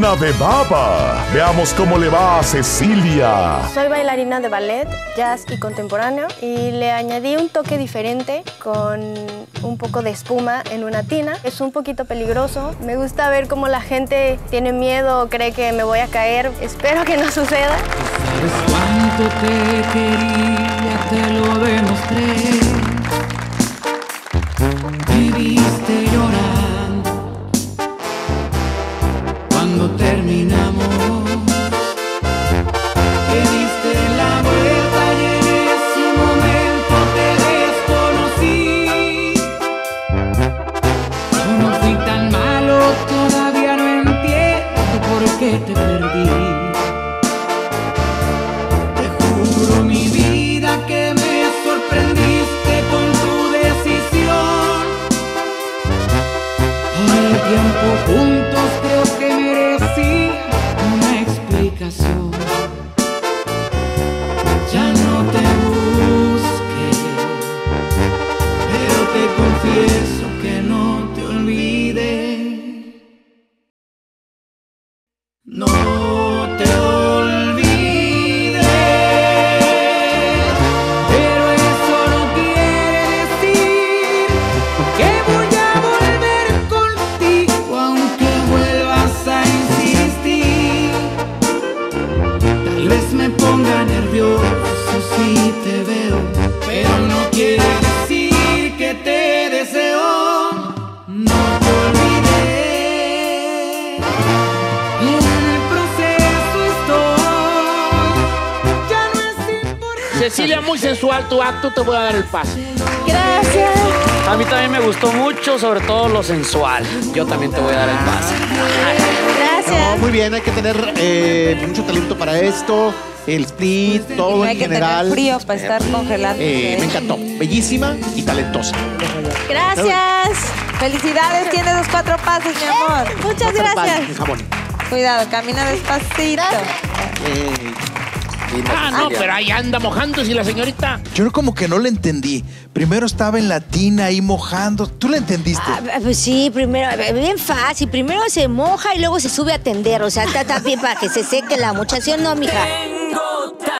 de Baba. Veamos cómo le va a Cecilia. Soy bailarina de ballet, jazz y contemporáneo y le añadí un toque diferente con un poco de espuma en una tina. Es un poquito peligroso. Me gusta ver cómo la gente tiene miedo o cree que me voy a caer. Espero que no suceda. ¿Sabes cuánto te quería? Te lo demostré. Te perdí. Te juro mi vida que me sorprendiste con tu decisión. El tiempo juntos creo que merecí nervioso si te veo, pero no quiere decir que te deseo. No te olvidé. En el proceso estoy, ya no es importante. Cecilia, muy sensual tu acto, te voy a dar el pase. Gracias. A mí también me gustó mucho, sobre todo lo sensual. Yo también te voy a dar el pase. Gracias. No, muy bien, hay que tener eh, mucho talento para esto. El split, todo Hay en que general. tener frío para estar congelando. Eh, me encantó. Bellísima y talentosa. Gracias. Felicidades, tienes los cuatro pases, mi amor. Muchas Vale, gracias. Cuidado, camina despacito. Eh, Ah, no, pero ahí anda mojándose la señorita. Yo como que no le entendí. Primero estaba en la tina ahí mojando. ¿Tú le entendiste? Ah, pues sí, primero, bien fácil. Primero se moja y luego se sube a tender. O sea, está, está bien para que se seque la muchacha. ¿Sí o no, mija?